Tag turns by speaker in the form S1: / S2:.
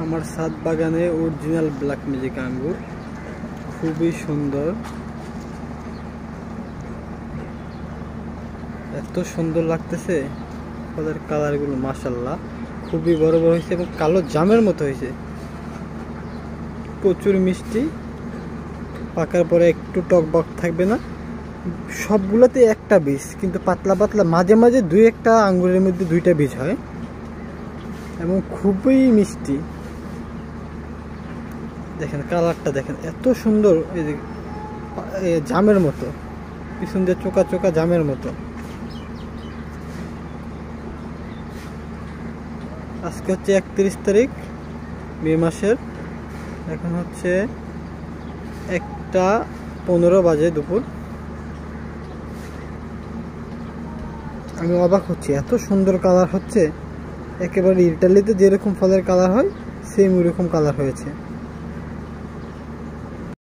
S1: আমার সাত বাগানে অরিজিনাল ব্ল্যাক ম্যাজিক আঙ্গুর। খুবই সুন্দর। এত সুন্দর লাগতেছে। ফলের কালারগুলো মাসাল্লাহ খুবই বড় বড় হয়েছে এবং কালো জামের মতো হয়েছে। প্রচুর মিষ্টি। পাকার পরে একটু টক বক থাকবে না। সবগুলোতে একটা বীজ, কিন্তু পাতলা পাতলা, মাঝে মাঝে দুই একটা আঙ্গুরের মধ্যে দুইটা বীজ হয়। এবং খুবই মিষ্টি। দেখেন, কালারটা দেখেন, এত সুন্দর এই যে জামের মতো। পিছন দিয়ে চোকা চোকা জামের মতো। আজকে হচ্ছে একত্রিশ তারিখ, মে মাসের। এখন হচ্ছে একটা পনেরো বাজে দুপুর। আমি অবাক হচ্ছি, এত সুন্দর কালার হচ্ছে। একেবারে ইটালিতে যেরকম ফলের কালার হয়, সেম ওইরকম কালার হয়েছে।